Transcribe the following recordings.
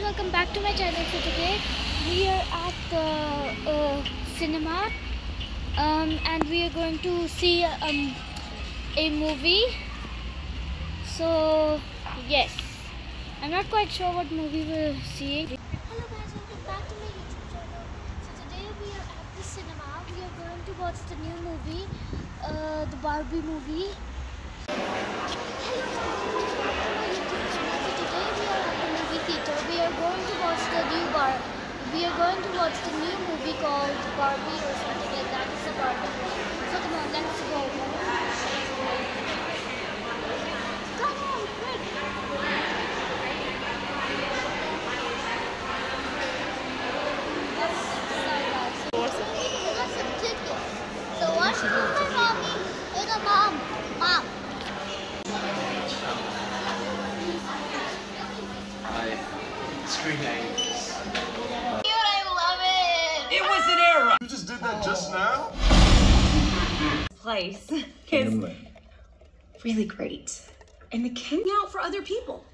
guys, welcome back to my channel. So today we are at the uh, cinema um, and we are going to see um, a movie. So yes, I'm not quite sure what movie we're seeing. Hello guys, welcome back to my YouTube channel. So today we are at the cinema. We are going to watch the new movie, uh, the Barbie movie. Hello guys, welcome back to my YouTube channel. So today we are at the movie We are going to watch the new bar. We are going to watch the new movie called Barbie or something like that. It's a Barbie movie. So come on, let's go. Come on, quick. Guys. I got some tickets. So what I love it. It was an error. You just did that just now? Place is really great. And the king out for other people.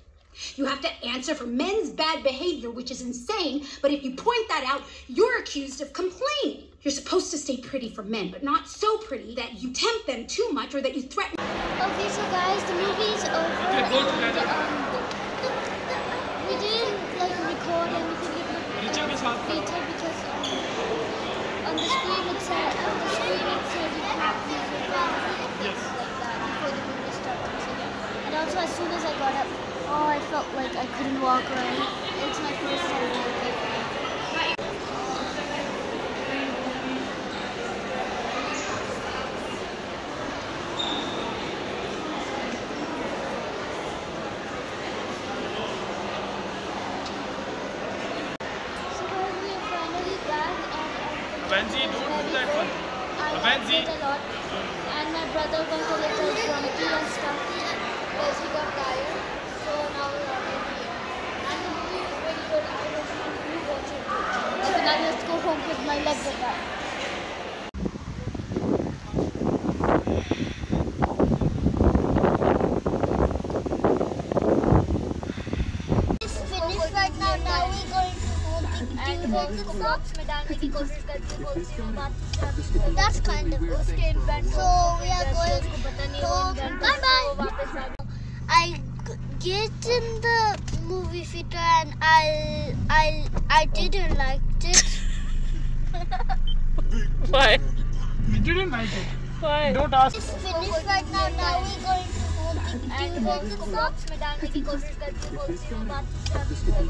You have to answer for men's bad behavior, which is insane, but if you point that out, you're accused of complaining. You're supposed to stay pretty for men, but not so pretty that you tempt them too much or that you threaten. Okay, so guys, the movie's over. and, um, we didn't like record anything in the um, theater because um, on the screen it said on the screen it said you can't leave your family and things like that before the movie started. So. And also, as soon as I got up, oh, I felt like I couldn't walk right. It's my first time walking. So guys, we are finally back and Benji, don't do that one. I uh, liked it a lot. And my brother got a little grumpy and stuff because he got tired. So now we're already here. And the movie is really good. I recommend you watch it too. So now let's go home because my legs are bad. It's finished right now. Now we're going to home. That's kind of cool. So we are going to bye bye. I get in the movie theater and I I I didn't like it. Why? You didn't like it. Why? Don't ask. It's finished right now. Now we're going to. And home को box में डालने की कोशिश करती हूँ बोलती हूँ बात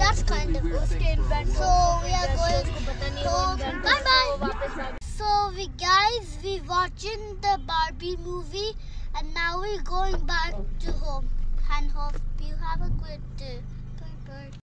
That's kind of good. उसके invent So we are going उसको पता नहीं वो So invent bye bye. वो वापस आ So we guys we watching the Barbie movie and now we're going back to home and hope you have a good day. Bye bye.